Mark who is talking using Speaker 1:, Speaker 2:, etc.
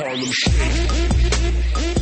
Speaker 1: Harlem Shake.